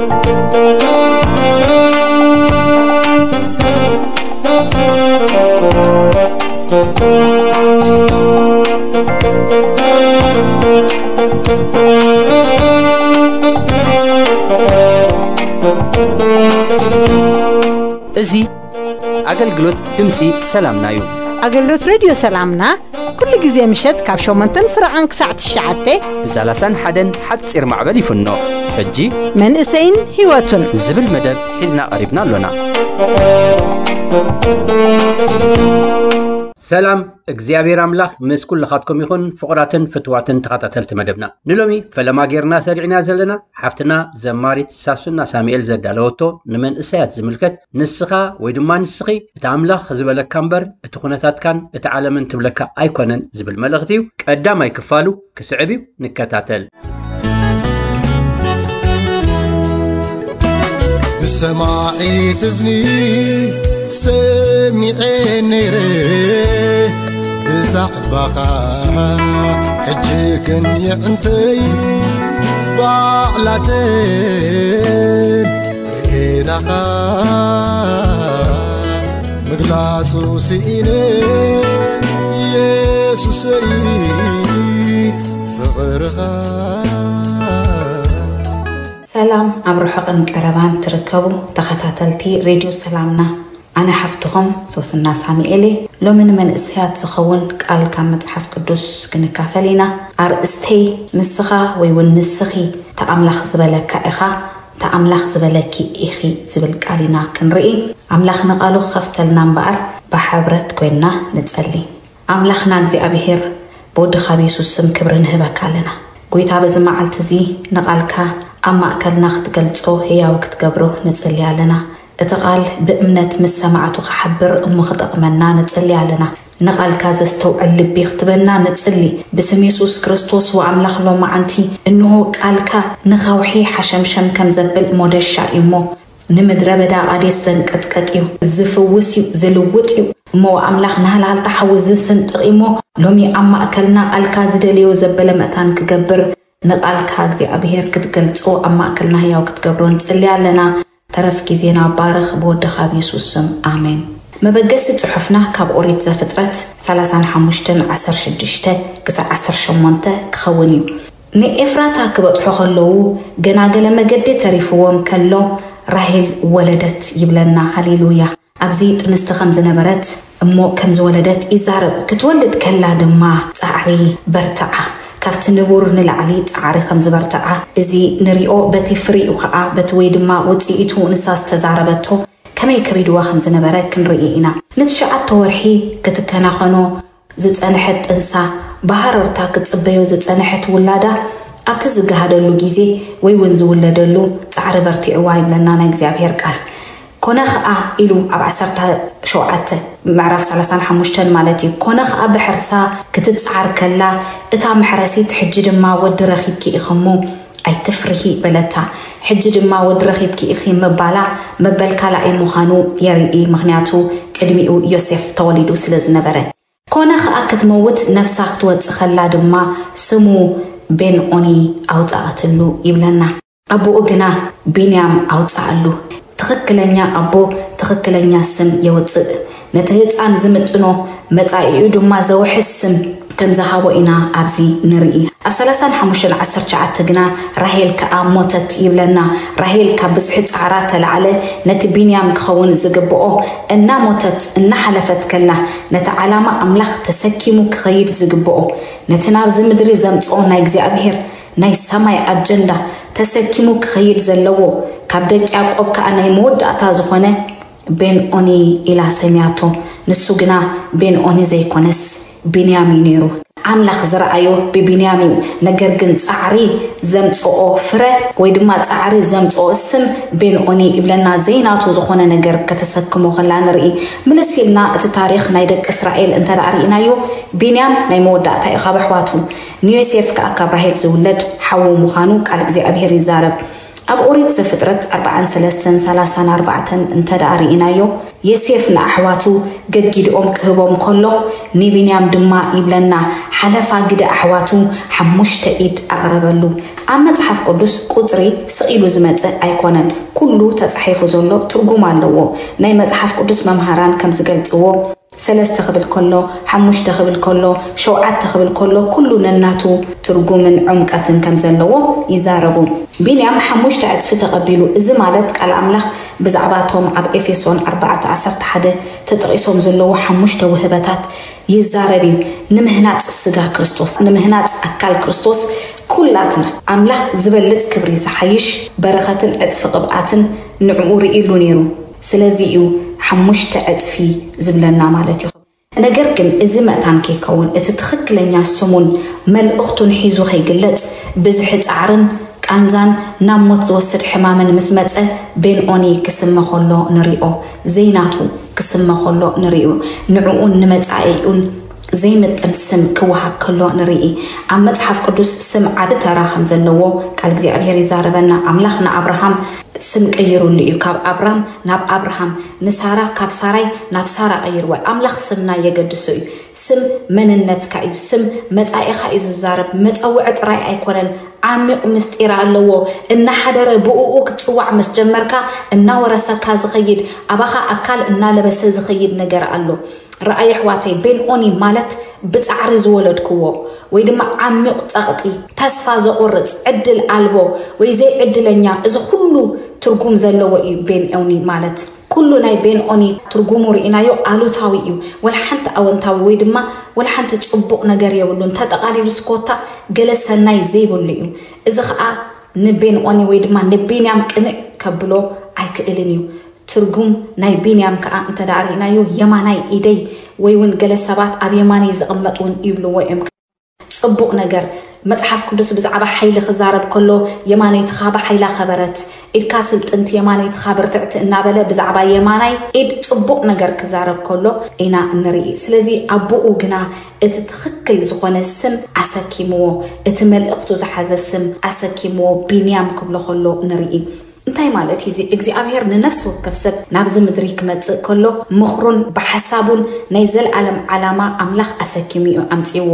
እዚ ኣገልግሎት ድምፂ ሰላምና እዩ ኣገልግሎት ሬድዮ ሰላምና ኩሉ ግዜ ምሸት ካብ 8 ፍረቓን ክሳዕ 9 ብ31 ሓፂር ማዕበል ይፍኖ ሕጂ መንእሰይን ህይወቱን ዝብል መደብ ሒዝና ቀሪብና ኣሎና ሰላም እግዚኣብሔር ኣምላኽ ምስ ኩላኻትኩም ይኹን ፍቑራትን ፍትዋትን ተኸታተልቲ መደብና ንሎሚ ፈለማ ጌርና ሰሪዕና ዘለና ሓፍትና ዘማሪት ሳሱና ሳሙኤል ዘዳለወቶ ንመንእሰያት ዝምልከት ንስኻ ወይ ድማ ንስኺ እቲ ኣምላኽ ዝበለካ እምበር እቲ ኩነታትካን እቲ ዓለምን ትብለካ ኣይኮነን ዝብል መልእኽቲ እዩ ቀዳማይ ክፋሉ ክስዕብ እዩ ንከታተል بسماعي تزني سمعيني ريه حجيك حجيكن انتي بعلتين رينخا مقلاسو سئني يسوسي فغرها ሰላም ኣብ ርሑቕን ቀረባን ትርከቡ ተኸታተልቲ ሬድዮ ሰላምና ኣነ ሓፍትኹም ሶስና ሳሙኤል ሎሚ ንመንእስያት ዝኸውን ቃል ካብ መፅሓፍ ቅዱስ ክንካፈል ኢና ኣርእስተይ ንስኻ ወይ እውን ንስኺ ተኣምላኽ ዝበለካ ኢኻ ተኣምላኽ ዝበለኪ ኢኺ ዝብል ቃል ኢና ክንርኢ ኣምላኽ ንቓሉ ክኸፍተልና እምበኣር ብሓብረት ኮይንና ንጸሊ ኣምላኽና እግዚኣብሄር ብወድኻ ብሱስም ክብሪ ንህበካ ኣለና ጎይታ በዚ መዓልቲ እዚ ንቓልካ ኣብ ማእከልና ክትገልጾ ህያው ክትገብሮ ንጽሊ ኣለና እቲ ቓል ብእምነት ምስ ሰማዕቱ ክሓብር እሞ ክጠቕመና ንጽሊ ኣለና ንቓልካ ዘስተውዕል ልቢ ክትበና ንጽሊ ብስም የሱስ ክርስቶስ ወኣምላኽ ሎመዓንቲ እንሆ ቃልካ ንኻውሒ ሓሸምሸም ከም ዘብል ሞደሻ እዩ እሞ ንምድረ በዳ ቃዴስ ዘንቀጥቀጥ እዩ ዝፍውስ እዩ ዝልውጥ እዩ እሞ ኣምላኽ ንሃላልታ ሓዊ ዝስንጥቕ እሞ ሎሚ ኣብ ማእከልና ቃልካ ዝደልዮ ዘበለ መእታን ክገብር ንቓልካ እግዚኣብሄር ክትገልጹ ኣብ ማእከልና ህያው ክትገብሮ ንጽልይ ኣለና ተረፍ ግዜና ባርኽ ብወድኻ ኣብ ስም ኣሜን መበገሲ ጽሑፍና ካብ ኦሪት ዘፍጥረት 3516 ክሳብ 18 ክኸውን እዩ ንኤፍራታ ክበፅሖ ከለዉ ገናገለ መገዲ ተሪፍዎም ከሎ ራሂል ወለደት ይብለና ሃሌሉያ ኣብዚ ጥንስቲ ከም ዝነበረት እሞ ከም ዝወለደት ይዛርብ ክትወልድ ከላ ድማ ፃዕሪ በርትዓ ካብቲ ንቡር ንላዕሊ ፃዕሪ ከም ዝበርትዓ እዚ ንሪኦ በቲ ፍሪኡ ከዓ በቲ ወይ ድማ ውፅኢቱ ንሳ ዝተዛረበቶ ከመይ ከቢድዋ ከም ዝነበረ ክንርኢ ኢና ንትሽዓተ ወርሒ ክትከናኸኖ ዝፀንሐት ጥንሳ ባሃረርታ ክትፅበዮ ዝፀንሐት ውላዳ ኣብቲ ዝገሃደሉ ግዜ ወይ እውን ዝውለደሉ ፃዕሪ በርቲዕዋ ይብለና ናይ እግዚኣብሄር ቃል ኮነ ከዓ ኢሉ ኣብ 1 ሸውዓተ ምዕራፍ 35 ማለት እዩ ኮነ ከዓ ብሕርሳ ክትፅዓር ከላ እታ መሕረሲት ሕጂ ድማ ወዲ ረኺብኪ ኢኽሞ ኣይትፍርሂ በለታ ሕጂ ድማ ወዲ ረኺብኪ ኢኺ ምባላ መበል ካልኣይ ምዃኑ የርኢ ምክንያቱ ቅድሚኡ ዮሴፍ ተወሊዱ ስለ ዝነበረ ኮነ ከዓ ክትመውት ነፍሳ ክትወፅእ ከላ ድማ ስሙ ቤንኦኒ ኣውፃእትሉ ይብለና ኣቦኡ ግና ቢንያም ኣውፃእሉ ትኽክለኛ ኣቦ ትኽክለኛ ስም የውፅእ ነቲ ህፃን ዝምጥኖ መፃኢኡ ድማ ዘውሕስ ስም ከም ዝሃቦ ኢና ኣብዚ ንርኢ ኣብ 3519 ግና ራሄል ከዓ ሞተት ይብለና ራሄል ካብ ብዝሒ ፃዕራ ተላዕለ ነቲ ቢንያም ክኸውን ዝግብኦ እና እናሞተት እናሓለፈት ከላ ነቲ ዓላማ ኣምላኽ ተሰኪሙ ክኸይድ ዝግብኦ ነቲ ናብዚ ምድሪ ዘምፅኦ ናይ እግዚኣብሄር ናይ ሰማይ ኣጀንዳ ተሰኪሙ ክኸይድ ዘለዎ ካብ ደቂ ያዕቆብ ከዓ ናይ መወዳእታ ዝኾነ ቤንኦኒ ኢላ ሰሚያቶ ንሱ ግና ቤንኦኒ ዘይኮነስ ቢንያም እዩ ነይሩ ኣምላኽ ዝረኣዮ ብቢንያሚን ነገር ግን ፃዕሪ ዘምፅኦ ፍረ ወይ ድማ ፃዕሪ ዘምፅኦ ስም ቤንኦኒ ይብለና ዘይናቱ ዝኾነ ነገር ከተሰክሞ ከላ ንርኢ ምልስ ኢልና እቲ ታሪክ ናይ ደቂ እስራኤል እንተዳ ርኢናዮ ቢንያም ናይ መወዳእታ እዩ ካብ ኣሕዋቱ ንዮሴፍ ከዓ ካብ ራሄል ዝውለድ ሓዊ ምዃኑ ቃል እግዚኣብሔር ይዛረብ ኣብ ኦሪት ዘፍጥረት 4334 እንተደኣ ርኢናዮ የሴፍ ንኣሕዋቱ ገጊድኦም ክህቦም ከሎ ንቢንያም ድማ ይብለና ሓለፋ ግደ ኣሕዋቱ ሓሙሽተ ኢድ ኣቕረበሉ ኣብ መፅሓፍ ቅዱስ ቁፅሪ ስቂሉ ዝመፅእ ኣይኮነን ኩሉ ተፃሒፉ ዘሎ ትርጉም ኣለዎ ናይ መፅሓፍ ቅዱስ መምሃራን ከም ዝገልፅዎ ሰለስተ ክብል ከሎ ሓሙሽተ ክብል ከሎ ሸውዓተ ክብል ከሎ ኩሉ ነናቱ ትርጉምን ዕምቀትን ከም ዘለዎ ይዛረቡ ቢንያም ሓሙሽተ ዕፅፊ ተቐቢሉ እዚ ማለት ቃል ኣምላኽ ብዛዕባ እቶም ኣብ ኤፌሶን 411 ተጠቂሶም ዘለዉ ሓሙሽተ ውህበታት ይዛረብ እዩ ንምህናፅ ስጋ ክርስቶስ ንምህናፅ ኣካል ክርስቶስ ኩላትና ኣምላኽ ዝበልፅ ክብሪ ዝሓይሽ በረኸትን ዕፅፊ ቅብኣትን ንዕኡ ርኢሉ ነይሩ ስለዚ እዩ ሓሙሽተ ዕፅፊ ዝብለና ማለት እዩ ነገር ግን እዚ መእታን ከይከውን እቲ ትኽክለኛ ስሙን መልእኽቱን ሒዙ ከይግለፅ ብዝሒ ፃዕርን ቃንዛን ናብ ሞት ዝወስድ ሕማምን ምስ መፀ ቤንኦኒ ክስመ ከሎ ንሪኦ ዘይናቱ ክስመ ከሎ ንሪኡ ንዕኡን ንመፃኢኡን ዘይምጥን ስም ክወሃብ ከሎ ንርኢ ኣብ መፅሓፍ ቅዱስ ስም ዓብ ተራ ከም ዘለዎ ካል እግዚኣብሄር ይዛረበና ኣምላኽ ንኣብርሃም ስም ቀይሩሉ እዩ ካብ ኣብራም ናብ ኣብርሃም ንሳራ ካብ ሳራይ ናብ ሳራ ቀይርዎ ኣምላኽ ስምና የገድሶ እዩ ስም መንነትካ እዩ ስም መፃኢኻ እዩ ዝዛረብ መፀውዒ ጥራይ ኣይኮነን ዓሚቕ ምስጢር ኣለዎ እናሓደረ ብእኡ ክትፅዋዕ ምስ ጀመርካ እናወረሰካ ዝኸይድ ኣባኻ ኣካል እናለበሰ ዝኸይድ ነገር ኣሎ ረኣየ ኣሕዋተይ ቤልኦኒ ማለት ብፃዕሪ ዝወለድክዎ ወይ ድማ ዓሚቕ ፀቕጢ ተስፋ ዘቑርፅ ዕድል ኣልቦ ወይ ዘይዕድለኛ እዚ ኩሉ ትርጉም ዘለዎ እዩ ቤንኦኒ ማለት ኩሉ ናይ ቤንኦኒ ትርጉሙ ርኢናዮ ኣሉታዊ እዩ ወላ ሓንቲ ኣወንታዊ ወይ ድማ ወላ ሓንቲ ፅቡቕ ነገር የብሉን ተጠቃሊሉ ስኮታ ገለ ሰናይ ዘይብሉ እዩ እዚ ከዓ ንቤንኦኒ ወይ ድማ ንቤንያም ቅንዕ ከብሎ ኣይክእልን እዩ ትርጉም ናይ ቢንያም ከዓ እንተዳ ርኢናዮ የማናይ ኢደይ ወይ እውን ገለ ሰባት ኣብ የማነይ ዝቕመጡ እውን ይብልዎ እዮም ፅቡቅ ነገር መፅሓፍ ቅዱስ ብዛዕባ ሓይሊ ክዛረብ ከሎ የማነይትኻ ብሓይላ ከበረት ኢድካ ስልጥንቲ የማነይትኻ ብርትዕቲ እናበለ ብዛዕባ የማናይ ኢድ ፅቡቅ ነገር ክዛረብ ከሎ ኢና ንርኢ ስለዚ ኣቦኡ ግና እቲ ትክክል ዝኾነ ስም ኣሰኪምዎ እቲ መልእኽቱ ዝሓዘ ስም ኣሰኪምዎ ቢንያም ክብሎ ከሎ ንርኢ እንታይ ማለት እዩ እዚ እግዚኣብሄር ንነፍሲ ወከፍ ሰብ ናብዚ ምድሪ ክመፅእ ከሎ ምኽሩን ብሓሳቡን ናይ ዘለኣለም ዓላማ ኣምላኽ ኣሰኪሙ እዩ ኣምፅዎ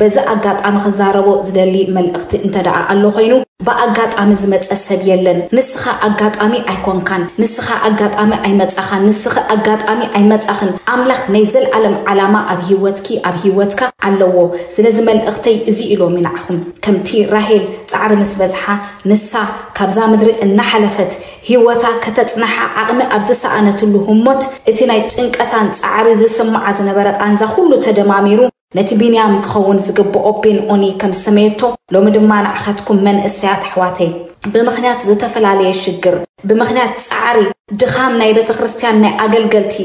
በዚ ኣጋጣሚ ክዛረቦ ዝደሊ መልእኽቲ እንተደኣ ኣሎ ኮይኑ ብኣጋጣሚ ዝመፀ ሰብ የለን ንስኻ ኣጋጣሚ ኣይኮንካን ንስኻ ኣጋጣሚ ኣይመፃኻን ንስኺ ኣጋጣሚ ኣይመፃኽን ኣምላኽ ናይ ዘለዓለም ዓላማ ኣብ ሂወትኪ ኣብ ሂወትካ ኣለዎ ስለዚ መልእኽተይ እዚ ኢሎም ይንዓኹም ከምቲ ራሄል ፃዕሪ ምስ በዝሓ ንሳ ካብዛ ምድሪ እናሓለፈት ሂወታ ከተፅናሓ ዓቕሚ ኣብ ዝሰኣነትሉ ህሞት እቲ ናይ ጭንቀታን ፃዕሪ ዝስማዓ ዝነበረ ቃንዛ ኩሉ ተደማሚሩ ነቲ ቢንያም ክኸውን ዝግብኦ ቢንኦኒ ከም ዝሰመየቶ ሎሚ ድማ ንዓኸትኩም መንእሰያት ኣሕዋተይ ብምኽንያት ዝተፈላለየ ሽግር ብምኽንያት ፃዕሪ ድኻም ናይ ቤተ ክርስትያን ናይ ኣገልገልቲ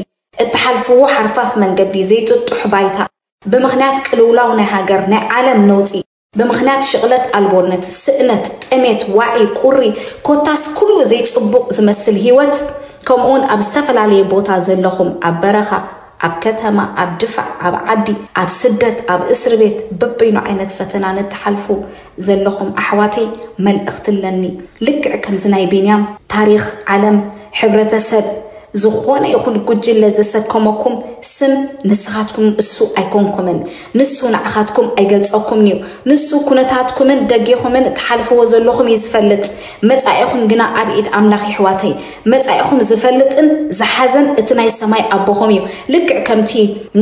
እተሓልፍዎ ሓርፋፍ መንገዲ ዘይጥጡሕ ባይታ ብምኽንያት ቅልውላው ናይ ሃገር ናይ ዓለም ነውፂ ብምኽንያት ሽቕለት ኣልቦነት ስእነት ጠሜት ዋዒ ቁሪ ኮታስ ኩሉ ዘይፅቡቕ ዝመስል ሂወት ከምኡውን ኣብ ዝተፈላለየ ቦታ ዘለኹም ኣብ በረኻ أب كتما أب دفع أب عدي أب سدت أب إسر بيت ببينو عينت فتنا نتحلفو ذلهم أحواتي مل أختلني لك كم زناي تاريخ علم حبرة سب ዝኾነ ይኹን ጉጅለ ዘሰከመኩም ስም ንስኻትኩም እሱ ኣይኮንኩምን ንሱ ንዓኻትኩም ኣይገልፀኩምን እዩ ንሱ ኩነታትኩምን ደጊኹምን ትሓልፍዎ ዘለኹም እዩ ዝፈልጥ መፃኢኹም ግና ኣብ ኢድ ኣምላኽ ይሕዋተይ መፃኢኹም ዝፈልጥን ዝሓዘን እቲ ናይ ሰማይ ኣቦኹም እዩ ልክዕ ከምቲ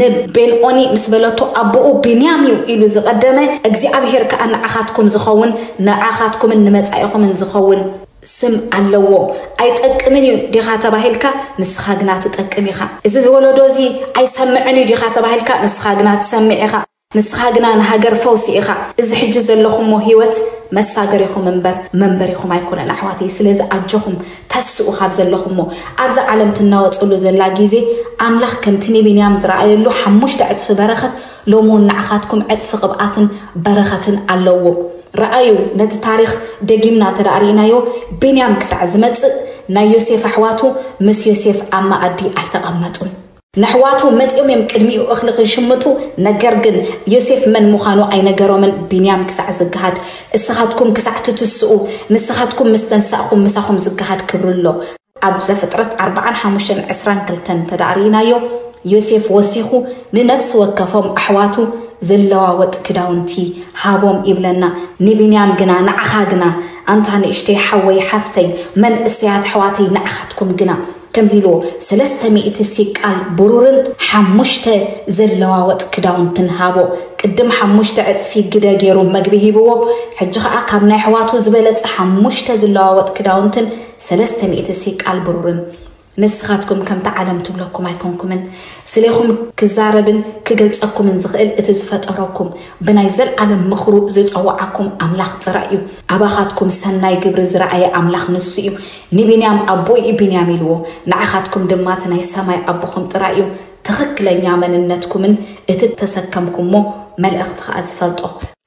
ንቤንኦኒ ምስ በለቶ ኣቦኡ ቢንያም እዩ ኢሉ ዝቐደመ እግዚኣብሄር ከዓ ንዓኻትኩም ዝኸውን ንዓኻትኩምን ንመፃኢኹምን ዝኸውን سم علو اي تقمني ديغا تباهلكا نسخاغنات تقميخا اذا ولدوزي اي سمعني ديغا تباهلكا نسخاغنات سمعيخا ንስኻግና ንሃገር ፈውሲ ኢኻ እዚ ሕጂ ዘለኹምዎ ሂወት መሳገር ኢኹም እምበር መንበር ኢኹም ኣይኮነን ኣሕዋተይ ስለዚ ኣጆኹም ተስኡ ካብ ዘለኹምዎ ኣብዛ ዓለም ትናወፅሉ ዘላ ግዜ ኣምላኽ ከምቲ ንቢንያም ዝረኣየሉ ሓሙሽተ ዕፅፊ በረኸት ሎሚ እውን ንዓኻትኩም ዕፅፊ ቅብኣትን በረኸትን ኣለዎ ረኣዩ ነቲ ታሪክ ደጊምና ተዳርእናዮ ቢንያም ክሳዕ ዝመፅእ ናይ ዮሴፍ ኣሕዋቱ ምስ ዮሴፍ ኣብ መኣዲ ኣይተቐመጡን ናሕዋቱ መፂኦም እዮም ቅድሚኡ እኽሊ ክንሽምቱ ነገር ግን ዮሴፍ መን ምዃኑ ኣይነገሮምን ቢንያም ክሳዕ ዝግሃድ እስኻትኩም ክሳዕ ትትስኡ ንስኻትኩም ምስ ተንሳእኹም ምሳኹም ዝግሃድ ክብሪ ኣሎ ኣብ ዘፍጥረት 4522 ተዳርይናዮ ዮሴፍ ወሲኹ ንነፍሲ ወከፎም ኣሕዋቱ ዘለዋወጥ ክዳውንቲ ሃቦም ይብለና ንቢንያም ግና ንዓኻ ግና ኣንታ ንእሽተይ ሓወይ ሓፍተይ መንእስያት ኣሕዋተይ ንዓኻትኩም ግና ከምዚኢልዎ ሰለስተ ሚእቲ ሲቃል ብሩርን ሓሙሽተ ዘለዋወጥ ክዳውንትን ሃቦ ቅድም ሓሙሽተ ዕፅፊ ግደ ገይሩ መግቢ ሂብዎ ሕጂ ከዓ ካብ ናይ ኣሕዋቱ ዝበለፀ ሓሙሽተ ዘለዋወጥ ክዳውንትን ሰለስተ ሚእቲ ሲቃል ብሩርን ንስኻትኩም ከምቲ ዓለም ትብለኩም ኣይኮንኩምን ስለይኹም ክዛረብን ክገልፀኩምን ዝኽእል እቲ ዝፈጠረኩም ብናይ ዘለዓለም ምኽሩ ዝፀዋዓኩም ኣምላኽ ጥራይ እዩ ኣባኻትኩም ሰናይ ግብሪ ዝረኣየ ኣምላኽ ንሱ እዩ ንቢንያም ኣቦይኡ ቢንያም ኢልዎ ንዓኻትኩም ድማ እቲ ናይ ሰማይ ኣቦኹም ጥራይ እዩ ትኽክለኛ መንነትኩምን እቲ ተሰከምኩምሞ መልእኽቲ ከዓ ዝፈልጦ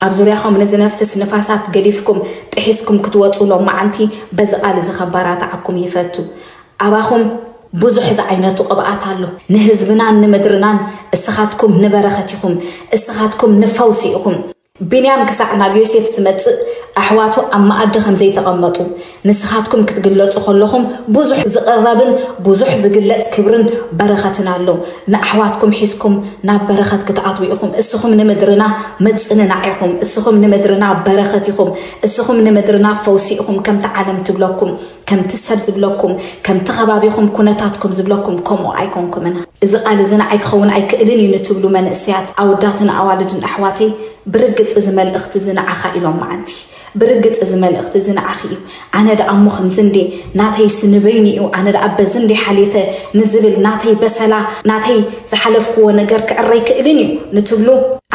ኣብ ዙርያኹም ንዝነፍስ ንፋሳት ገዲፍኩም ጥሒስኩም ክትወፁሎም መዓንቲ በዚ ቓል እዚ ኸባራትዓኩም ይፈቱ ኣባኹም ብዙሕ ዝዓይነቱ ቅብኣት ኣሎ ንህዝብናን ንምድርናን እስኻትኩም ንበረኸት ኢኹም እስኻትኩም ንፈውሲ ኢኹም ቢንያም ክሳዕ ናብ ዮሴፍ ዝመፅእ ኣሕዋቱ ኣብ መኣዲ ከም ዘይተቐመጡ ንስኻትኩም ክትግለፁ ከለኹም ብዙሕ ዝቕረብን ብዙሕ ዝግለፅ ክብርን በረኸትን ኣሎ ንኣሕዋትኩም ሒዝኩም ናብ በረኸት ክትኣትው ኢኹም እስኹም ንምድርና መፅንናዕ ኢኹም እስኹም ንምድርና በረኸት ኢኹም እስኹም ንምድርና ፈውሲ ኢኹም ከምቲ ዓለም ትብለኩም ከምቲ ሰብ ዝብለኩም ከምቲ ከባቢኹም ኩነታትኩም ዝብለኩም ከምኡ ኣይኮንኩምን እዚ ቃል እዚ ንዓይ ክኸውን ኣይክእልን እዩ ንትብሉ መንእስያት ኣወዳትን ኣዋልድን ኣሕዋተይ ብርግፅ እዚ መልእኽቲ እዚ ንዓኻ ኢሎም መዓንቲ ብርግፅ እዚ መልእኽቲ እዚ ንዓኺ እዩ ኣነ ዳ እሞ ከምዚ እንዴ ናተይ ስንበይኒ እዩ ኣነ ዳ በዚ እንዴ ሓሊፈ ንዝብል ናተይ በሰላ ናተይ ዝሓለፍክዎ ነገር ክዕረ ይክእልን እዩ ንትብሉ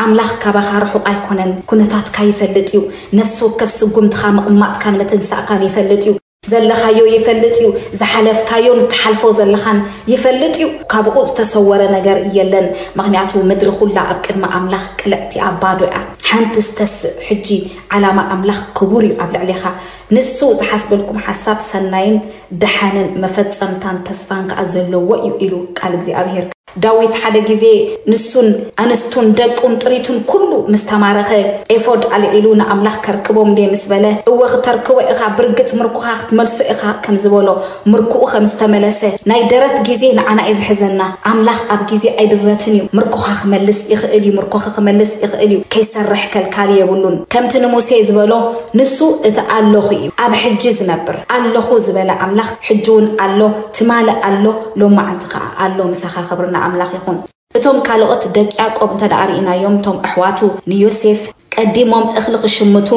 ኣምላኽ ካባኻ ርሑቕ ኣይኮነን ኩነታትካ ይፈልጥ እዩ ነፍሲ ወከፍ ስጉምትኻ ምቕማጥካን መተንሳእካን ይፈልጥ እዩ ዘለኻዮ ይፈልጥ እዩ ዝሓለፍካዮ ንትሓልፎ ዘለኻን ይፈልጥ እዩ ካብኡ ዝተሰወረ ነገር የለን ምክንያቱ ምድሪ ኩላ ኣብ ቅድሚ ኣምላኽ ቅልዕቲ ኣብ ባዶ እያ ሓንቲ ዝተስእ ሕጂ ዓላማ ኣምላኽ ክቡር እዩ ኣብ ልዕሊኻ ንሱ ዝሓስበልኩም ሓሳብ ሰናይን ድሓንን መፈፀምታን ተስፋን ከዓ ዘለዎ እዩ ኢሉ ቃል እግዚኣብሄር داويت حدا جزي نسون أنستون دك أم تريتون كله مستمرخة إفود على علونا أملاك كركبهم دي مسبلة هو خطر كوا إخا برجت مركوها تمرسو إخا كم زبولو مركوها مستملسة نايدرت جزي أنا إز حزننا أملاك أب جزي أي درتني مركوها ملس إخ إلي مركوها ملس إخ إلي كيسر رح كل كالي يقولون كم تنمو سيز بلو نسو إتقال خيو أب حجز نبر الله خوز بلا أملاك حجون الله تمال الله لو ما عندك الله مسخ خبرنا ኣምላኽ ይኹን እቶም ካልኦት ደቂ ያዕቆብ እንተደኣ ርኢናዮም እቶም ኣሕዋቱ ንዮሴፍ ቀዲሞም እኽሊ ክሽምቱ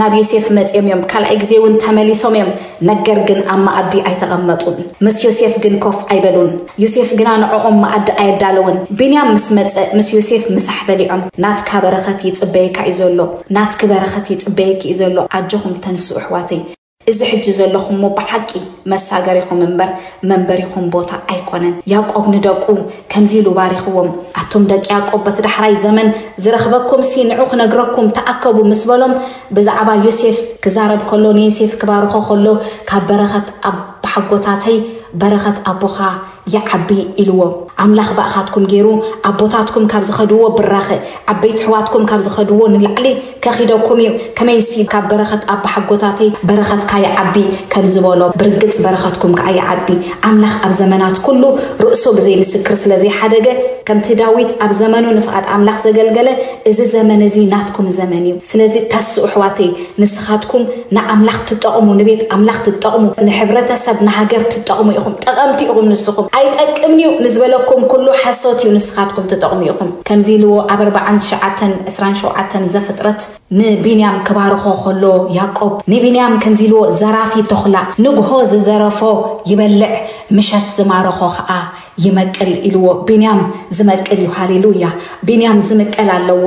ናብ ዮሴፍ መፅኦም እዮም ካልኣይ ግዜ እውን ተመሊሶም እዮም ነገር ግን ኣብ ማኣዲ ኣይተቐመጡን ምስ ዮሴፍ ግን ኮፍ ኣይበሉን ዮሴፍ ግና ንዕኦም ማኣዲ ኣየዳለውን ብንያም ምስ መፀ ምስ ዮሴፍ ምሳሕ በሊዖም ናትካ በረኸት ይፅበየካ እዩ ዘሎ ናትኪ በረኸት ይፅበየኪ እዩ ዘሎ ኣጆኹም ተንስኡ ኣሕዋተይ እዚ ሕጂ ዘለኹም ሞ ብሓቂ መሳገር ይኹም እምበር መንበር ይኹም ቦታ ኣይኮነን ያዕቆብ ንደቁ ከምዚ ኢሉ ባሪኽዎም ኣቶም ደቂ ያዕቆብ በቲ ዳሕራይ ዘመን ዝረኽበኩም ሲ ንዑ ክነግረኩም ተኣከቡ ምስ በሎም ብዛዕባ ዮሴፍ ክዛረብ ከሎ ንዮሴፍ ክባርኾ ከሎ ካብ በረኸት ኣብ ሓጎታተይ በረኸት ኣቦኻ ይዓቢ ኢልዎ ኣምላኽ ባእኻትኩም ገይሩ ኣቦታትኩም ካብ ዝኸድዎ ብራኸ ዓበይቲ ኣሕዋትኩም ካብ ዝኸድዎ ንላዕሊ ከኺደኩም እዩ ከመይሲ ካብ በረኸት ኣባሓጎታተይ በረኸትካ ይዓቢ ከም ዝበሎ ብርግፅ በረኸትኩም ከዓ ይዓቢ ኣምላኽ ኣብ ዘመናት ኩሉ ርእሱ ብዘይምስክር ስለዘይሓደገ ከምቲ ዳዊት ኣብ ዘመኑ ንፍቓድ ኣምላኽ ዘገልገለ እዚ ዘመን እዚ ናትኩም ዘመን እዩ ስለዚ ታስኡ ኣሕዋተይ ንስኻትኩም ንኣምላኽ ትጠቕሙ ንቤት ኣምላኽ ትጠቕሙ ንሕብረተሰብ ንሃገር ትጠቕሙ ኢኹም ጠቐምቲ ኢኹም ንስኹም ኣይጠቅምኒ እዩ ንዝበለኩም ኩሉ ሓሶት እዩ ንስኻትኩም ትጠቕሙ ኢኹም ከምዚ ኢልዎ ኣብ 4927 ዘፍጥረት ንቢንያም ክባርኾ ከሎ ያዕቆብ ንቢንያም ከምዚ ኢልዎ ዘራፊ ተኽላ ንግሆ ዝዘረፎ ይበልዕ ምሸት ዝማርኾ ከዓ ይመቅል ኢልዎ ቢንያም ዝመቅል እዩ ሃሌሉያ ቢንያም ዝምቀል ኣለዎ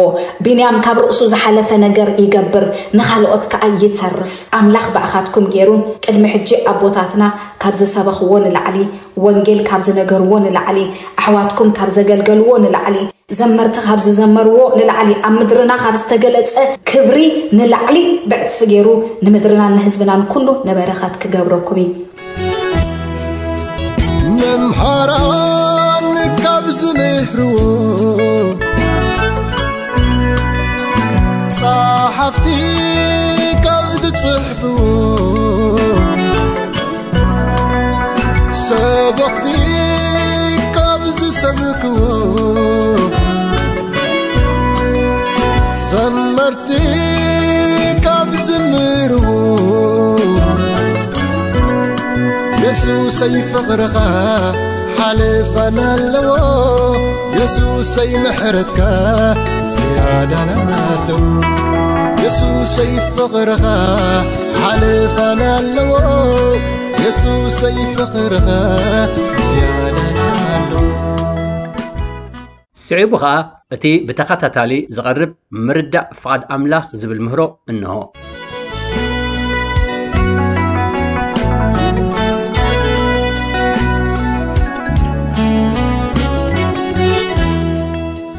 ቢንያም ካብ ርእሱ ዝሓለፈ ነገር ይገብር ንካልኦት ከዓ ይተርፍ ኣምላኽ ባእኻትኩም ገይሩ ቅድሚ ሕጂ ኣቦታትና ካብ ዝሰበኽዎ ንላዕሊ ወንጌል ካብ ዝነገርዎ ንላዕሊ ኣሕዋትኩም ካብ ዘገልገልዎ ንላዕሊ ዘመርቲ ካብ ዝዘመርዎ ንላዕሊ ኣብ ምድርና ካብ ዝተገለፀ ክብሪ ንላዕሊ ብዕፅፊ ገይሩ ንምድርና ንህዝብናን ኩሉ ንበረኸት ክገብረኩም እዩ ንኣምሓራን ካብ ዝምህርዎ ጸሓፍቲ يسو سيف غرقا حليف انا اللو يسو سي محرتك زيادة نادو يسو سيف غرقا حليف انا اللو يسو سيف غرقا زيادة نادو غا اتي بتقطة تالي زغرب مردع فقد املاخ زبل مهرو انهو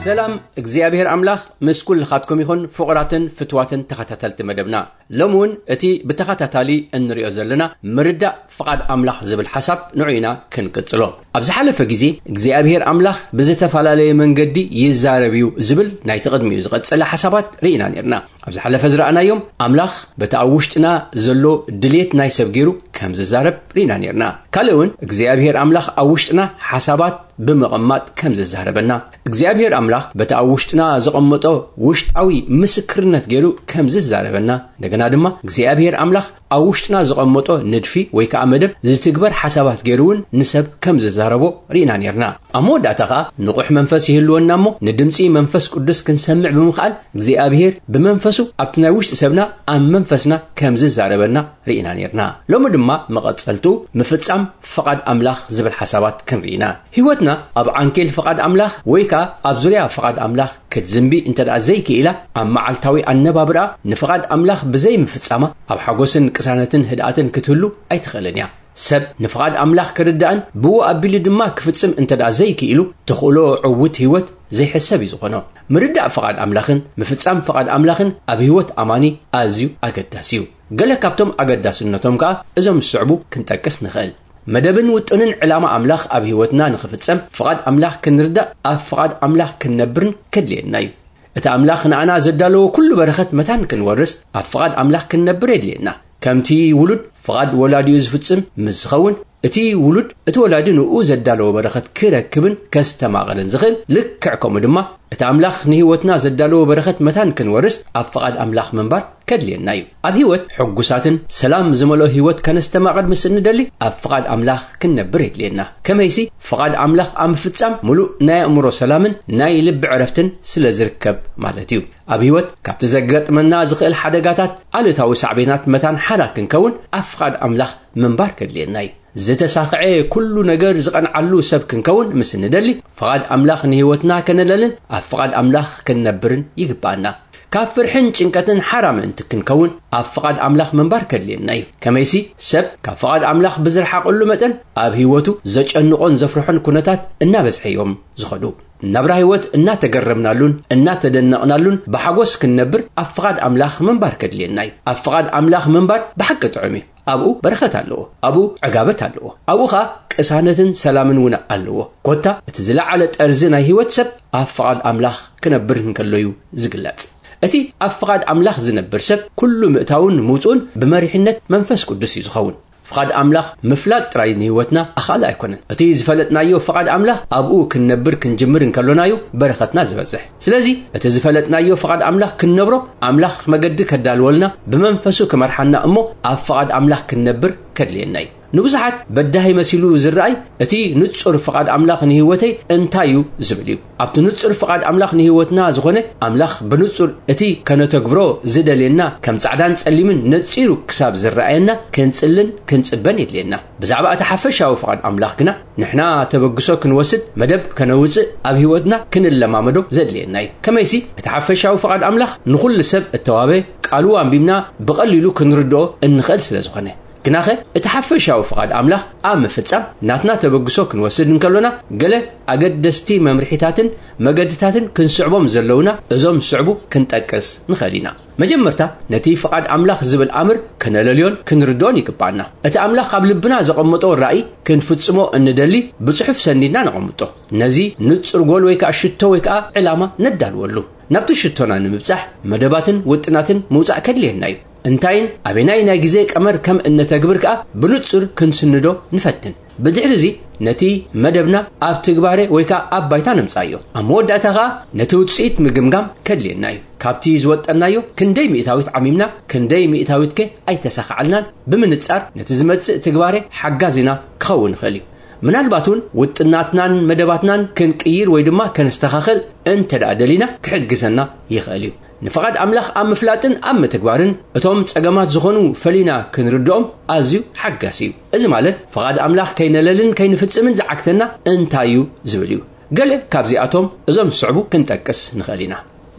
ሰላም እግዚኣብሔር ኣምላኽ ምስ ኵልኻትኩም ይኹን ፍቑራትን ፍትዋትን ተኸታተልቲ መደብና ሎም እውን እቲ ብተኸታታሊ እንሪኦ ዘለና ምርዳእ ፍቓድ ኣምላኽ ዝብል ሓሳብ ንዑኢና ክንቅጽሎ ኣብ ዝሓለፈ ግዜ እግዚኣብሔር ኣምላኽ ብዝተፈላለየ መንገዲ ይዛረብዩ ዝብል ናይቲ ቅድሚኡ ዝቐጽለ ሓሳባት ርኢና ነርና ኣብ ዝሓለፈ ዝረኣናዮም ኣምላኽ በቲ ኣብ ውሽጥና ዘሎ ድሌት ናይ ሰብ ገይሩ ከም ዝዛረብ ርኢና ነርና ካልእ እውን እግዚኣብሄር ኣምላኽ ኣብ ውሽጥና ሓሳባት ብምቕማጥ ከም ዝዛረበና እግዚኣብሄር ኣምላኽ በቲ ኣብ ውሽጥና ዝቐመጦ ውሽጣዊ ምስክርነት ገይሩ ከም ዝዛረበና እንደገና ድማ እግዚኣብሄር ኣምላኽ ኣብ ውሽጥና ዝቐመጦ ንድፊ ወይ ከዓ መደብ ዝትግበር ሓሳባት ገይሩ እውን ንሰብ ከም ዝዛረቦ ርኢና ነርና ኣብ መወዳእታ ከዓ ንቑሕ መንፈስ ይህልወና እሞ ንድምፂ መንፈስ ቅዱስ ክንሰምዕ ብምኽኣል እግዚኣብሄር ብመንፈስ ንሱ ኣብቲ ናይ ውሽጢ ሰብና ኣብ መንፈስና ከም ዝዛረበና ርኢና ነርና ሎሚ ድማ መቐፀልቱ ምፍፃም ፍቓድ ኣምላኽ ዝብል ሓሳባት ክንርኢና ሂወትና ኣብ ዓንኬል ፍቓድ ኣምላኽ ወይ ከዓ ኣብ ዙርያ ፍቓድ ኣምላኽ ክትዝምቢ እንተ ደኣ ዘይክኢላ ኣብ መዓልታዊ ኣነባብራ ንፍቓድ ኣምላኽ ብዘይምፍፃማ ኣብ ሓጎስን ቅሳነትን ህድኣትን ክትህሉ ኣይትኽእልን እያ ሰብ ንፍቓድ ኣምላኽ ክርዳእን ብኡ ኣቢሉ ድማ ክፍጽም እንተ ደኣ ዘይክኢሉ ተኽእሎ ዕውት ህይወት ዘይሕሰብ እዩ ዝኾኖ ምርዳእ ፍቓድ ኣምላኽን ምፍጻም ፍቓድ ኣምላኽን ኣብ ህይወት ኣማኒ ኣዝዩ ኣገዳሲ እዩ ገለ ካብቶም ኣገዳስነቶም ከዓ እዞም ዝስዕቡ ክንጠቅስ ንኽእል መደብን ውጥንን ዕላማ ኣምላኽ ኣብ ህይወትና ንኽፍጸም ፍቓድ ኣምላኽ ክንርዳእ ኣብ ፍቓድ ኣምላኽ ክንነብርን ከድልየና እዩ እቲ ኣምላኽ ንኣና ዘዳለዎ ኩሉ በረኸት መታን ክንወርስ ኣብ ፍቓድ ኣምላኽ ክንነብር የድልየና ከምቲ ውሉድ ፍቓድ ወላድዩ ዝፍጽም ምስ ዝኸውን እቲ ውሉድ እቲ ወላዲ ንኡ ዘዳለዎ በረኸት ክረክብን ከስተማቐለን ዝኽእል ልክዕ ከምኡ ድማ እቲ ኣምላኽ ንህይወትና ዘዳለዎ በረኸት መታን ክንወርስ ኣብ ፍቓድ ኣምላኽ ምንባር ከድልየና እዩ ኣብ ህይወት ሕጉሳትን ሰላም ዝመልኦ ህይወት ከነስተማቐድ ምስ እንደሊ ኣብ ፍቓድ ኣምላኽ ክንነብር የድልየና ከመይሲ ፍቓድ ኣምላኽ ኣብ ምፍጻም ሙሉእ ናይ ኣእምሮ ሰላምን ናይ ልቢ ዕረፍትን ስለ ዝርከብ ማለት እዩ ኣብ ህይወት ካብቲ ዘገጥመና ዝኽእል ሓደጋታት ኣልእታዊ ሳዕቤናት መታን ሓና ክንከውን ኣብ ፍቓድ ኣምላኽ ምንባር ከድልየና እዩ زتساقع كل نجار زقن علو سب كنكون مس ندلي فقد أملاخ نهوتنا كن للن أفقد أملاخ كن نبرن يقبانا كافر حنش إنكتن حرام أنت كنكون أفقد أملاخ من بركة لي كما يسي سب كفقد أملاخ بزر حق كل متن أبهيوتو زج النقون زفرحن كنتات النابس حيوم زخدو نبرا هيوت انا تقربنا لون انا تدنقنا لون بحقوس كنبر افقاد املاخ منبر كدلي الناي افقاد املاخ منبر بحق تعمي ኣብኡ በረኸት ኣለዎ ኣብኡ ዕጋበት ኣለዎ ኣብኡ ከዓ ቅሳነትን ሰላምን እውን ኣለዎ ኮታ እቲ ዝለዓለ ጠርዚ ናይ ሂወት ሰብ ኣብ ፍቓድ ኣምላኽ ክነብር እንከለዩ ዝግለጽ እቲ ኣብ ፍቓድ ኣምላኽ ዝነብር ሰብ ኩሉ ምእታውን ምውፁን ብመሪሕነት መንፈስ ቅዱስ እዩ ዝኸውን فقد أملاخ مفلات تراي نيوتنا أخلا يكونن أتي زفلتنا يو فقد أملاخ أبو كنبر كنجمر كلونا يو برختنا زفزح سلازي أتي زفلتنا يو فقد أملاخ كنبرو أملاخ مقد كدال ولنا بمنفسو كمرحنا أمو أفقد أملاخ كنبر كدلين نايو ንብዙሓት በዳሂ መሲሉ ዝረአይ እቲ ንጹር ፍቓድ ኣምላኽ ንህይወተይ እንታይ እዩ ዝብል እዩ ኣብቲ ንጹር ፍቓድ ኣምላኽ ንህይወትና ዝኾነ ኣምላኽ ብንጹር እቲ ከነተግብሮ ዝደልየና ከም ጻዕዳን ጸሊምን ነጺሩ ክሳብ ዝረኣየና ክንጽልን ክንጽበን የድልየና ብዛዕባ እቲ ሓፈሻዊ ፍቓድ ኣምላኽ ግና ንሕና ተበግሶ ክንወስድ መደብ ከነውፅእ ኣብ ህይወትና ክንለማመዶ ዘድልየና እዩ ከመይሲ እቲ ሓፈሻዊ ፍቓድ ኣምላኽ ንኹሉ ሰብ እተዋበ ቃሉ ኣንቢብና ብቐሊሉ ክንርድኦ እንኽእል ስለ ዝኾነ ግናኸ እቲ ሓፈሻዊ ፍቓድ ኣምላኽ ኣብ መፍጻም ናትና ተበግሶ ክንወስድ እንከሎና ገለ ኣገደስቲ መምርሒታትን መገድታትን ክንስዕቦም ዘለውና እዞም ዝስዕቡ ክንጠቅስ ንኽእል ኢና መጀመርታ ነቲ ፍቓድ ኣምላኽ ዝብል ኣምር ክነለልዮን ክንርድኦን ይግብኣና እቲ ኣምላኽ ካብ ልብና ዘቐመጦ ንራእይ ክንፍጽሞ እንደሊ ብፅሑፍ ሰኒድና ነቐምጦ ነዚ ንፅርጎል ወይ ከዓ ሽቶ ወይ ከዓ ዕላማ ነዳልወሉ ናብቲ ሽቶና ንምብፃሕ መደባትን ውጥናትን ምውፃእ ከድልየና እዩ እንታይን ኣበናይ ናይ ግዜ ቀመር ከም እነተግብር ከኣ ብንጹር ክንስንዶ ንፈትን ብድሕሪ እዚ ነቲ መደብና ኣብ ትግባረ ወይ ከዓ ኣብ ባይታ ነምፃ ነምጻዮ ኣብ መወዳእታ ከዓ ነቲ ውፅኢት ምግምጋም ከድልየና እዩ ካብቲ ዝወጠናዮ ክንደይ ሚእታዊት ዓሚምና ክንደይ ሚእታዊት ከ ኣይተሰኽዓልናን ብምንጻር ነቲ ዝመጽእ ትግባሬ ሓጋዚና ክኸውን ይኽእል እዩ ምናልባትን ውጥናትናን መደባትናን ክንቅይር ወይ ድማ ከንስተኻኽል እንተ ደኣ ደሊና ክሕግዘና ይኽእል እዩ ንፍቓድ ኣምላኽ ኣብ ምፍላጥን ኣብ ምትግባርን እቶም ጸገማት ዝኾኑ ፈሊና ክንርድኦም ኣዝዩ ሓጋሲ እዩ እዚ ማለት ፍቓድ ኣምላኽ ከይነለልን ከይንፍጽምን ዝዓግተና እንታይ እዩ ዝብል እዩ ገለ ካብዚኣቶም እዞም ዝስዕቡ ክንጠቅስ ንኽእል ኢና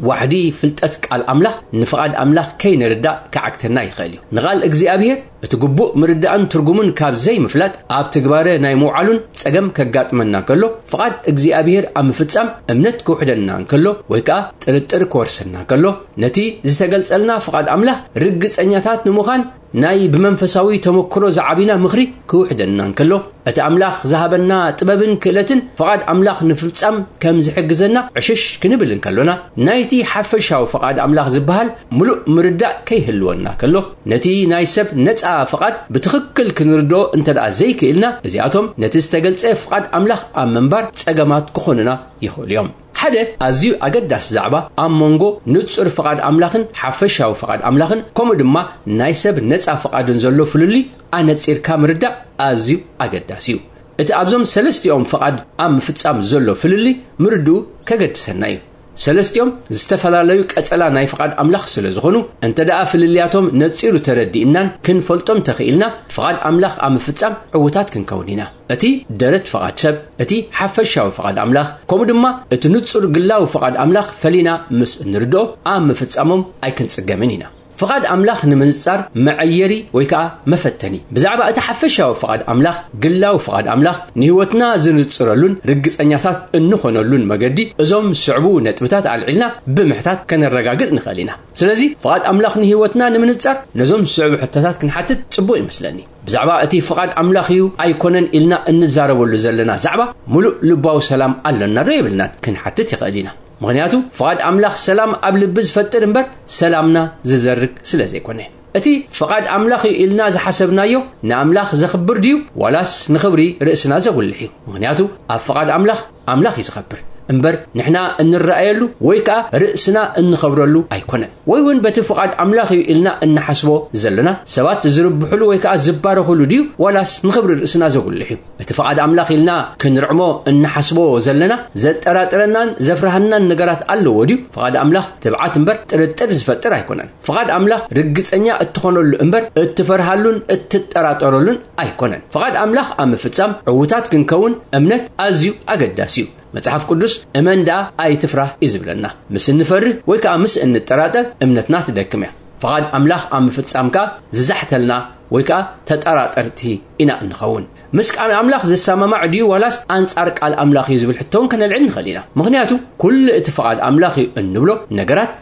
ዋሕዲ ፍልጠት ቃል ኣምላኽ ንፍቓድ ኣምላኽ ከይንርዳእ ክዓግተና ይኽእል እዩ ንቓል እግዚኣብሔር እቲ ግቡእ ምርዳእን ትርጉምን ካብ ዘይ ምፍላጥ ኣብ ትግባረ ናይ ምውዓሉን ፀገም ከጋጥመናከሎ ፍቓድ እግዚኣብሔር ኣብ ምፍፃም እምነት ክውሕደና ንከሎ ወይ ከዓ ጥርጥር ክወርሰና ከሎ ነቲ ዝተገልፀልና ፍቓድ ኣምላኽ ርግፀኛታት ንምዃን ናይ ብመንፈሳዊ ተመክሮ ዝዓቢና ምክሪ ክውሕደና ከሎ እቲ ኣምላኽ ዝሃበና ጥበብን ክእለትን ፍቓድ ኣምላኽ ንፍፃም ከም ዝሕግዘና ዕሽሽ ክንብል ንከሎና ናይቲ ሓፈሻዊ ፍቓድ ኣምላኽ ዝበሃል ሙሉእ ምርዳእ ከይህልወና ከሎ ነቲ ናይ ሰብ ነፃ ነፃ ፍቓድ ብትኽክል ክንርድኦ እንተ ደኣ ዘይክእልና እዚኣቶም ነቲ ዝተገልፀ ፍቓድ ኣምላኽ ኣብ ምንባር ጸገማት ክኾኑና ይኽእሉ እዮም ሓደ ኣዝዩ ኣገዳሲ ዛዕባ ኣብ መንጎ ንጹር ፍቓድ ኣምላኽን ሓፈሻዊ ፍቓድ ኣምላኽን ከምኡ ድማ ናይ ሰብ ነፃ ፍቓድን ዘሎ ፍልልይ ኣነጺርካ ምርዳእ ኣዝዩ ኣገዳሲ እዩ እቲ ኣብዞም ሰለስቲኦም ፍቓድ ኣብ ምፍጻም ዘሎ ፍልሊ ምርድኡ ከገድሰና እዩ ሰለስትኦም ዝተፈላለዩ ቀጸላ ናይ ፍቓድ ኣምላኽ ስለ ዝኾኑ እንተ ደኣ ፍልልያቶም ነፂሩ ተረዲእናን ክንፈልጦም ተኽኢልና ፍቓድ ኣምላኽ ኣብ ምፍፃም ዕዉታት ክንከውን ኢና እቲ ደረት ፍቓድ ሰብ እቲ ሓፈሻዊ ፍቓድ ኣምላኽ ከምኡ ድማ እቲ ንፁር ግላዊ ፍቓድ ኣምላኽ ፈሊና ምስ ንርድኦ ኣብ ምፍፃሞም ኣይክንጽገምን ኢና فقد املاخ نمنصر معيري ويكا مفتني بزعبا اتحفشا وفقد املاخ قلا وفقد املاخ نيوتنا زنصرلون رقص انياثات انخنلون مجدي ازوم سعبو نتبتات على العلنا بمحتات كان الرقاقز نخلينا سلازي فقد املاخ نيوتنا نمنصر نزوم سعبو حتتات كن حتى تصبو مثلني بزعبا اتي فقد املاخ يو ايكونن النا انزاربو زلنا زعبا ملو لباو سلام الله ريبلنا كن حتى تقادينا مغنياتو فقد أملخ سلام قبل بز فتر مبر سلامنا ززرك سلازي كوني اتي فقد أملخي إلنا ز حسبنا يو ناملخ زخبر ديو ولاس نخبري رأسنا زغول لحيو مغنياتو أفقد أملخ أملخي زخبر እምበር ንሕና እንረኣየሉ ወይ ከዓ ርእስና እንኸብረሉ ኣይኮነን ወይ እውን በቲ ፍቓድ ኣምላኽ እዩ ኢልና እናሓስቦ ዘለና ሰባት ዝርብሕሉ ወይ ከዓ ዝባረኽሉ ድዩ ዋላስ ንኽብሪ ርእስና ዘጉልሕ እዩ እቲ ፍቓድ ኣምላኽ ኢልና ክንርዕሞ እናሓስቦ ዘለና ዘጠራጥረናን ዘፍርሃናን ነገራት ኣለዎ ድዩ ፍቓድ ኣምላኽ ትብዓት እምበር ጥርጥር ዝፈጥር ኣይኮነን ፍቓድ ኣምላኽ ርግፀኛ እትኾነሉ እምበር እትፈርሃሉን እትጠራጠረሉን ኣይኮነን ፍቓድ ኣምላኽ ኣብ ምፍፃም ዕውታት ክንከውን እምነት ኣዝዩ ኣገዳሲ እዩ متحف قدس امن دا اي تفره ازبلنا مس النفر ويكا مس ان التراتب امنتنا تدكمي فقد املاخ ام فتسامكا ززحتلنا ويكا تتراترتي انا انخون مسك عم أملاخ زي السماء مع ديو ولاس أنس أرك على أملاخ يزبل حتون كان العلم خلينا مغنياتو كل اتفاق على أملاخ النبلو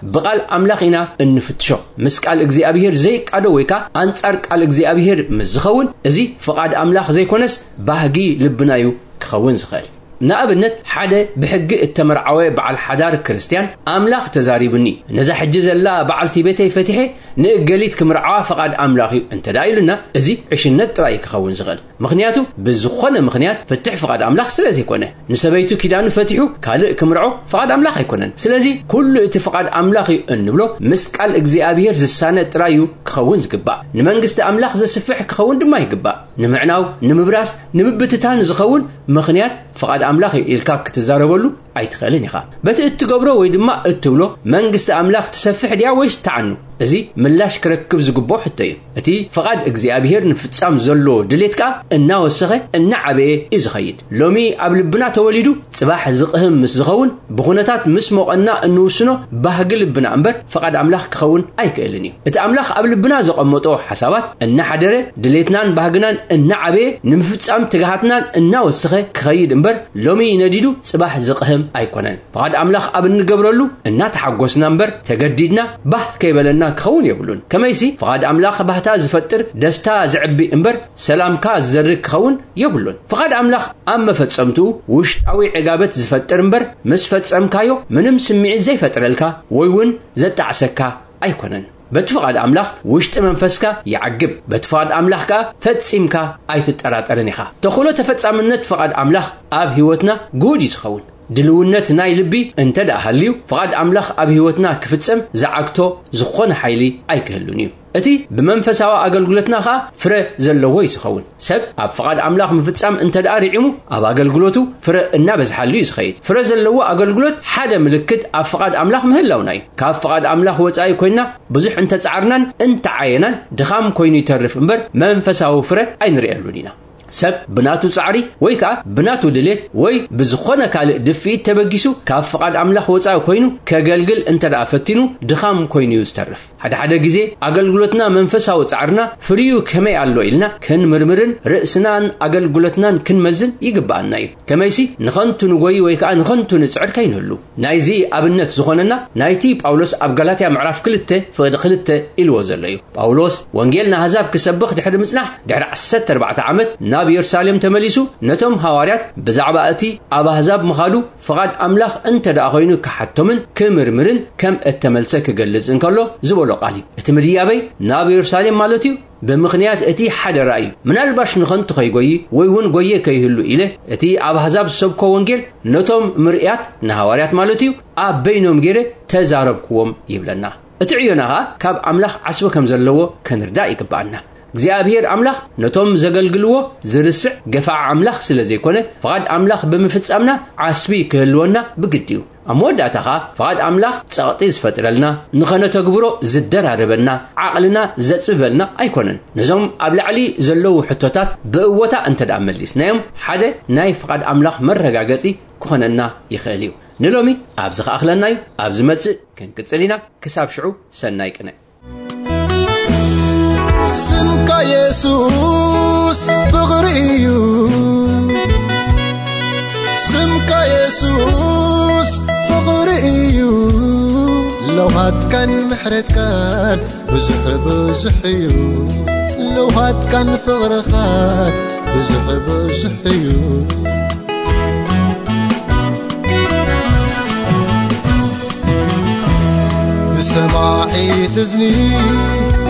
بقال املاحينا انفتشو مسك على إجزي أبيهر زيك أدويكا أنس أرك على إجزي أبيهر مزخون إزي فقاد املاح زي كونس باهقي لبنايو كخون زخيل نأبنت حدا بحق التمر عويب على حدار كريستيان أملاخ تزاري بني نزح حجز الله بعلتي بيتي فتحي نقليت كمرعا فقد أملاخي انت دايل لنا ازي عشنت رايك خوين زغل مخنياتو بزخونة مخنيات فتح فقد أملاخ سلازي كونه نسبيتو كيدانو فتحو كالق كمرعو فقد أملاخي كونن سلازي كل اتفقد أملاخي انبلو مسكال اقزي أبير زسانة رايو كخوين زقبا نمانقست أملاخ زسفح كخوين دماي قبا نمعناو نمبراس نمبتتان زخون مخنيات فقد ኣምላኽ እዩ ኢልካ ክትዛረበሉ ኣይትኽእልን ኢኻ በቲ እትገብሮ ወይ ድማ እትብሎ መንግስቲ ኣምላኽ ትሰፍሕ ድያ ወይስ ትዓኑ እዚ ምላሽ ክረክብ ዝግብኦ ህተ እዩ እቲ ፍቓድ እግዚኣብሄር ንምፍጻም ዘሎዎ ድሌት ከኣ እናወሰኸ እና ዓበየ እዩ ዝኸይድ ሎሚ ኣብ ልብና ተወሊዱ ጽባሕ ዝቕህም ምስ ዝኸውን ብኹነታት ምስ ሞቐና እንውስኖ ባህጊ ልብና እምበር ፍቓድ ኣምላኽ ክኸውን ኣይክእልን እዩ እቲ ኣምላኽ ኣብ ልብና ዘቐመጦ ሓሳባት እናሓደረ ድሌትናን ባህግናን እናዓበየ ንምፍፃም ትግሃትናን እናወስኸ ክኸይድ እምበር ሎሚ ነዲዱ ጽባሕ ዝቕህም ኣይኮነን ፍቓድ ኣምላኽ ኣብ እንገብረሉ እናተሓጎስና እምበር ተገዲድና ባህ ከይበለና ክኸውን የብሉን ከመይ ሲ ፍቓድ ኣምላኽ ባህታ ዝፈጥር ደስታ ዝዕቢ እምበር ሰላምካ ዝዘርግ ክኸውን የብሉን ፍቓድ ኣምላኽ ኣብ መፈጸምቱ ውሽጣዊ ዕጋበት ዝፈጥር እምበር ምስ ፈጸምካዮ ምንም ስምዒት ዘይፈጥረልካ ወይ እውን ዘጣዕሰካ ኣይኮነን በቲ ፍቓድ ኣምላኽ ውሽጢ መንፈስካ ይዓግብ በቲ ፍቓድ ኣምላኽ ከዓ ፈጺምካ ኣይትጠራጠርን ኢኻ ተኽእሎ ተፈጻምነት ፍቓድ ኣምላኽ ኣብ ህይወትና ጉድ እዩ ዝኸውን ድልውነት ናይ ልቢ እንተ ደኣ ሃልዩ ፍቓድ ኣምላኽ ኣብ ሂይወትና ክፍፀም ዝዓግቶ ዝኾነ ሓይሊ ኣይክህሉን እዩ እቲ ብመንፈሳዊ ኣገልግሎትና ከዓ ፍረ ዘለዎ ዩ ዝኸውን ሰብ ኣብ ፍቓድ ኣምላኽ ምፍፃም እንተ ኣ ርዕሙ ኣብ ኣገልግሎቱ ፍረ እናበዝሓሉዩ ዝኸይድ ፍረ ዘለዎ ኣገልግሎት ሓደ ምልክት ኣብ ፍቓድ ኣምላኽ ምህለውና እዩ ካብ ፍቓድ ኣምላኽ ወፃኢ ኮይንና ብዙሕ እንተ ፃዕርናን እንተዓየናን ድኻም ኮይኑ ይተርፍ እምበር መንፈሳዊ ፍረ ኣይንርአሉን ኢና ሰብ ብናቱ ፃዕሪ ወይ ከዓ ብናቱ ድሌት ወይ ብዝኾነ ካልእ ድፍኢት ተበጊሱ ካብ ፍቓድ ኣምላኽ ወፃኢ ኮይኑ ከገልግል እንተ ደኣ ፈቲኑ ድኻም ኮይኑ እዩ ዝተርፍ ሓደሓደ ግዜ ኣገልግሎትና መንፈሳዊ ፃዕርና ፍርዩ ከመይ ኣሎ ኢልና ክንምርምርን ርእስናን ኣገልግሎትናን ክንመዝን ይግባአና እዩ ከመይሲ ንኸንቱ ንጎይ ወይ ከዓ ንኸንቱ ንፅዕር ከይንህሉ ናይዚ ኣብነት ዝኾነና ናይቲ ጳውሎስ ኣብ ጋላትያ ምዕራፍ 2 ልተ ፍቕዲ 2 ልተ ኢልዎ ዘሎ እዩ ጳውሎስ ወንጌል ንሃዛብ ክሰብኽ ድሕሪ ምፅናሕ ድሕሪ 14 ዓመት ናብ ኢየሩሳሌም ተመሊሱ ነቶም ሃዋርያት ብዛዕባ እቲ ኣብ ኣህዛብ ምኻዱ ፍቓድ ኣምላኽ እንተ ደኣ ኮይኑ ክሓቶምን ክምርምርን ከም እተመልሰ ክገልጽ እንከሎ ዝበሎ ቓል እዩ እቲ ምድያበይ ናብ ኢየሩሳሌም ማለት እዩ ብምኽንያት እቲ ሓደ ራእዩ ምናልባሽ ንኸንቲ ኸይጐይ ወይ እውን ጐየ ከይህሉ ኢለ እቲ ኣብ ኣሕዛብ ዝሰብኮ ወንጌል ነቶም ምርኢያት ንሃዋርያት ማለት እዩ ኣብ በይኖም ገይረ ተዛረብክዎም ይብለና እቲ ዕዮና ኸኣ ካብ ኣምላኽ ዓስቦ ከም ዘለዎ ክንርዳእ ይግብኣና እግዚኣብሔር ኣምላኽ ነቶም ዘገልግልዎ ዝርስዕ ገፋዓ ኣምላኽ ስለ ዘይኮነ ፍቓድ ኣምላኽ ብምፍጻምና ዓስቢ ክህልወና ብግዲ እዩ ኣብ መወዳእታ ከዓ ፍቓድ ኣምላኽ ጸቕጢ ዝፈጥረልና ንኸነተግብሮ ዝደራርበና ዓቕልና ዘፅብበልና ኣይኮነን ነዞም ኣብ ላዕሊ ዘለዉ ሕቶታት ብእወታ እንተ ደኣ መሊስናዮም ሓደ ናይ ፍቓድ ኣምላኽ መረጋገፂ ክኾነና ይኽእል እዩ ንሎሚ ኣብዝ ኸእኽለናዩ ኣብዝመፅእ ክንቅጽል ኢና ክሳብ ሽዑ ሰናይ ቅነ سمك يسوس بغريو سمك يسوس بغريو لو هات كان محرد كان بزح بزحيو لو هات كان فغر خان بزح بزحيو سماعي تزنيك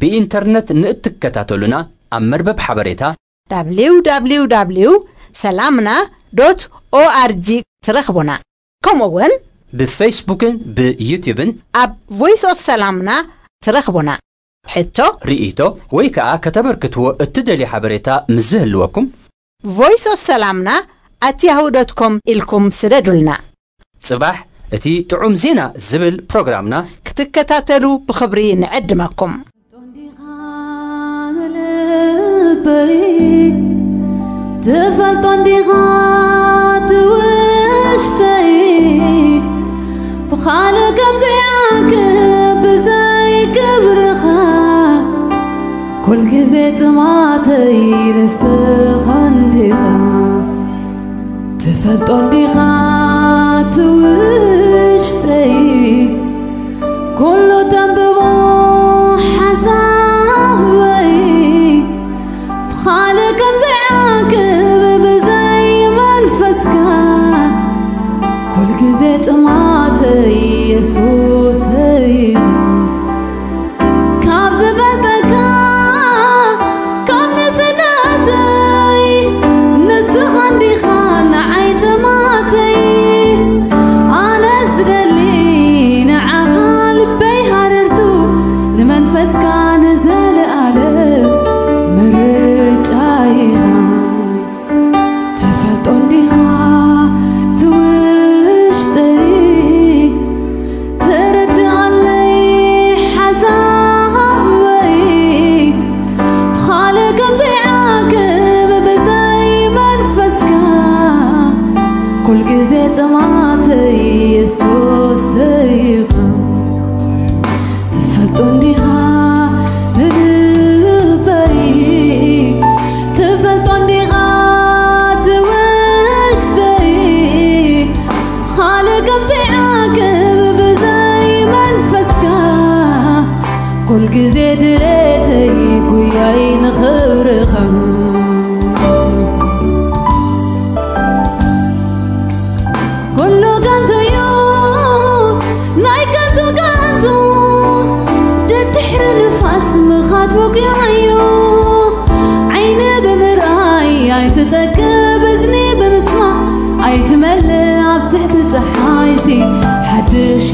بإنترنت ንእትከታተሉና ኣብ መርበብ ሓበሬታ www ሰላምና ዶት ኦአርጂ ትረኽቡና ከምኡ እውን ብፌስቡክን ብዩቲብን ኣብ ቮይስ ኦፍ ሰላምና ትረኽቡና ሕቶ ርእቶ ወይ ከዓ ከተበርክትዎ እትደልዩ ሓበሬታ ምስዝህልወኩም ቮይስ ኦፍ ሰላምና ኣት ያሁ ዶት ኮም ኢልኩም ስደዱልና ጽባሕ እቲ ጥዑም ዜና ዝብል ፕሮግራምና ክትከታተሉ ብኽብሪ ንዕድመኩም قلبي تفلت عندي غاد واشتي بخالك مزيعك بزيك برخا كل كذيت معتي لسخ عندي غا تفلت عندي غاد واشتي كله تنبغي Jesus.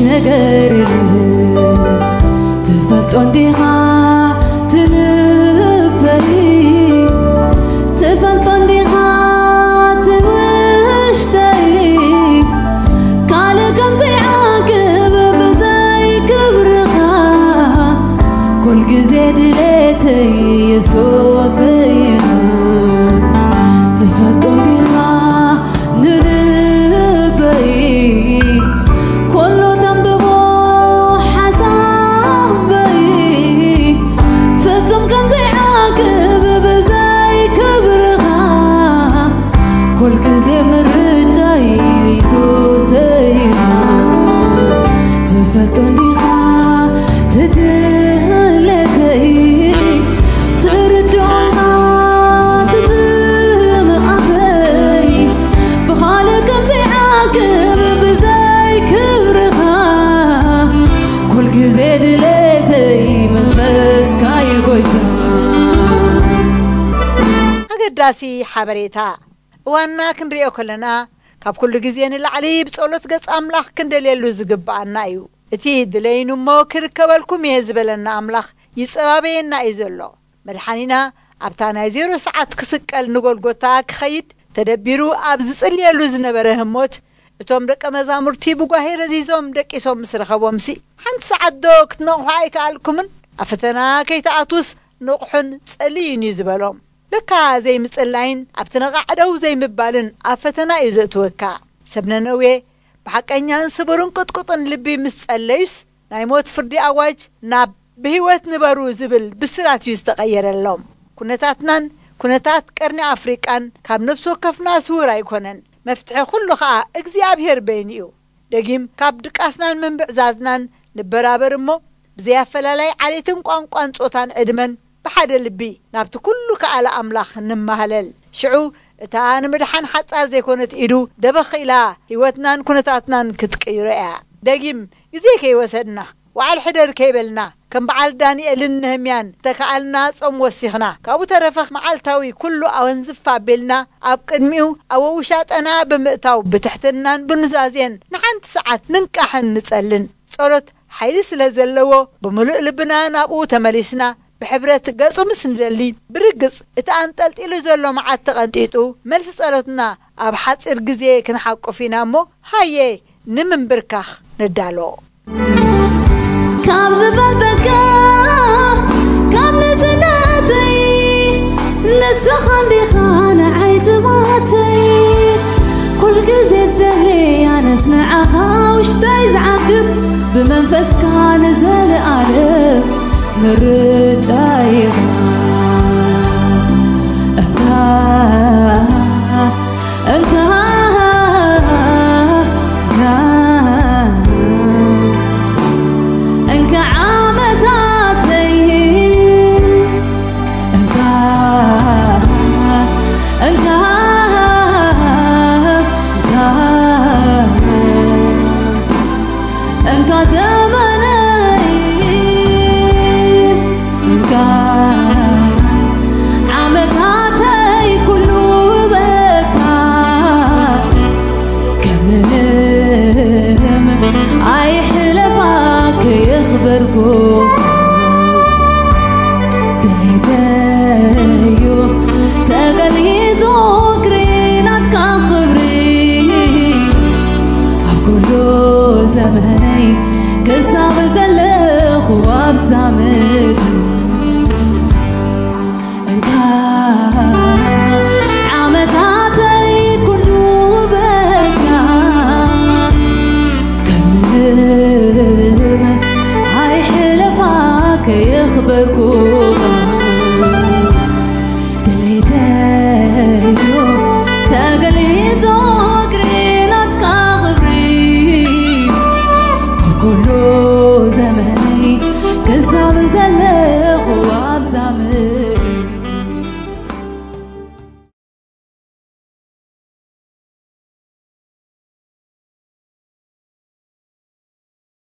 नगर ሓበሬታ እዋና ክንሪኦ ከለና ካብ ኩሉ ግዜ ንላዕሊ ብጸሎት ገጽ ኣምላኽ ክንደልየሉ ዝግብኣና እዩ እቲ ድለይን እሞ ክርከበልኩም እየ ዝበለና ኣምላኽ ይጸባበየና እዩ ዘሎ መድሓኒና ኣብታ ናይ ዜሮ ሰዓት ክስቀል ንጐልጎታ ክኸይድ ተደቢሩ ኣብ ዝጽልየሉ ዝነበረ ህሞት እቶም ደቀ መዛሙርቲ ብጓሄ ረዚዞም ደቂሶም ምስ ረኸቦምሲ ሓንቲ ሰዓት ዶ ክትነቑሖ ኣይከኣልኩምን ኣብ ፈተና ከይተኣቱስ ንቑሑን ጸልዩን እዩ ዝበሎም ልካ ዘይምፅላይን ኣብቲ ነቓዕደው ዘይምባልን ኣብ ፈተና እዩ ዘእትወካ ሰብ ነነዌ ብሓቀኛን ስቡርን ቅጥቅጥን ልቢ ምስ ጸለዩስ ናይ ሞት ፍርዲ ኣዋጅ ናብ ብህይወት ንበሩ ዝብል ብስራት እዩ ዝተቐየረሎም ኩነታትናን ኩነታት ቀርኒ ኣፍሪቃን ካብ ነብሲ ወከፍና ስውር ኣይኮነን መፍትሒ ኩሉ ኸዓ እግዚኣብሔር በይኒ እዩ ደጊም ካብ ድቃስናን ምንብዕዛዝናን ንበራበር እሞ ብዘይ ዓሌትን ቋንቋን ጾታን ዕድመን بحد البي نابت كلك على أملاخ نمهلل شعو إتا أنا مدحان حتى زي كونت إدو دبخ إلا هيوتنان كنت أتنان كتكيرا دقيم إزيك يوسدنا وعال حدر كيبلنا كم بعال داني ألن نهميان تكعال ناس أم وسيخنا كابو ترفخ معال تاوي كلو أون زفا بيلنا أب كدميو أو وشات أنا بمئتاو بتحتنان بنزازين نحن تسعات ننكحن نتسألن صورت حيلس لزلوو بملؤ لبنان أبو تمليسنا بحبرت قصو مسندلي برقص اتانتلت إلو زولو مع التغنطيتو ملس صالتنا أبحث إرقزيه كنحاكو فينا مو هاي نمن بركخ ندالو كابز بابكا كاب نزناتي نسخان دي خان عايز ماتي كل قزيز تهري أنا أسمع أخا وش تايز عقب بمنفس كان زل ألف ምርጫ ይሆናል